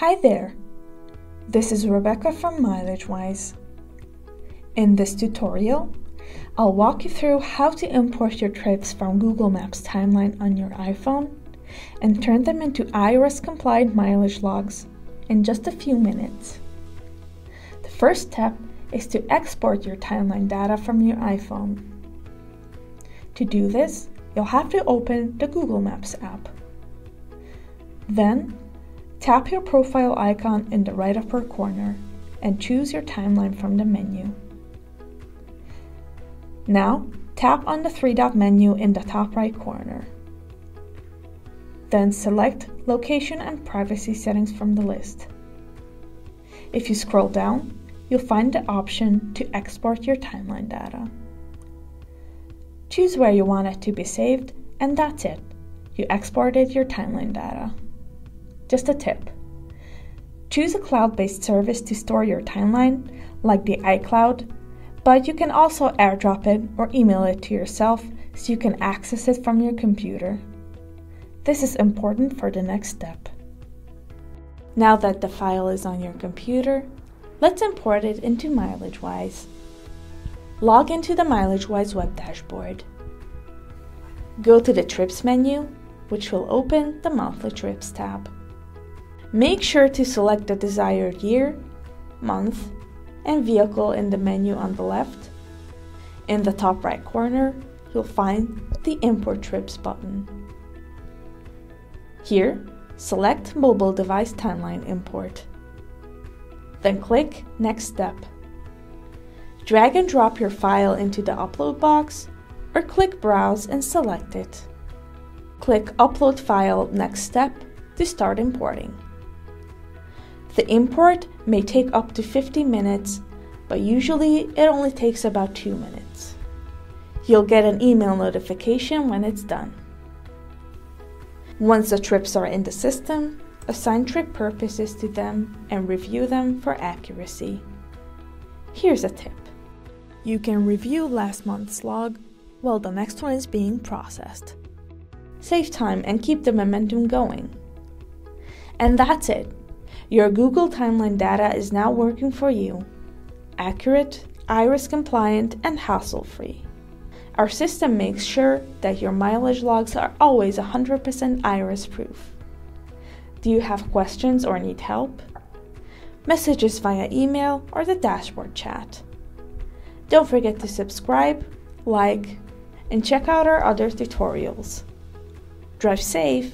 Hi there! This is Rebeka from MileageWise. In this tutorial, I'll walk you through how to import your trips from Google Maps timeline on your iPhone and turn them into IRS compliant mileage logs in just a few minutes. The first step is to export your timeline data from your iPhone. To do this, you'll have to open the Google Maps app. Then, Tap your profile icon in the right upper corner and choose your timeline from the menu. Now, tap on the three dot menu in the top right corner. Then select Location and Privacy Settings from the list. If you scroll down, you'll find the option to export your timeline data. Choose where you want it to be saved, and that's it. You exported your timeline data. Just a tip. Choose a cloud-based service to store your timeline, like the iCloud, but you can also airdrop it or email it to yourself so you can access it from your computer. This is important for the next step. Now that the file is on your computer, let's import it into MileageWise. Log into the MileageWise web dashboard. Go to the Trips menu, which will open the Monthly Trips tab. Make sure to select the desired year, month, and vehicle in the menu on the left. In the top right corner, you'll find the Import Trips button. Here, select Mobile Device Timeline Import. Then click Next Step. Drag and drop your file into the upload box or click Browse and select it. Click Upload File Next Step to start importing. The import may take up to 50 minutes, but usually it only takes about 2 minutes. You'll get an email notification when it's done. Once the trips are in the system, assign trip purposes to them and review them for accuracy. Here's a tip. You can review last month's log while the next one is being processed. Save time and keep the momentum going. And that's it. Your Google Timeline data is now working for you. Accurate, IRS compliant, and hassle free. Our system makes sure that your mileage logs are always 100% IRS proof. Do you have questions or need help? Message us via email or the dashboard chat. Don't forget to subscribe, like, and check out our other tutorials. Drive safe!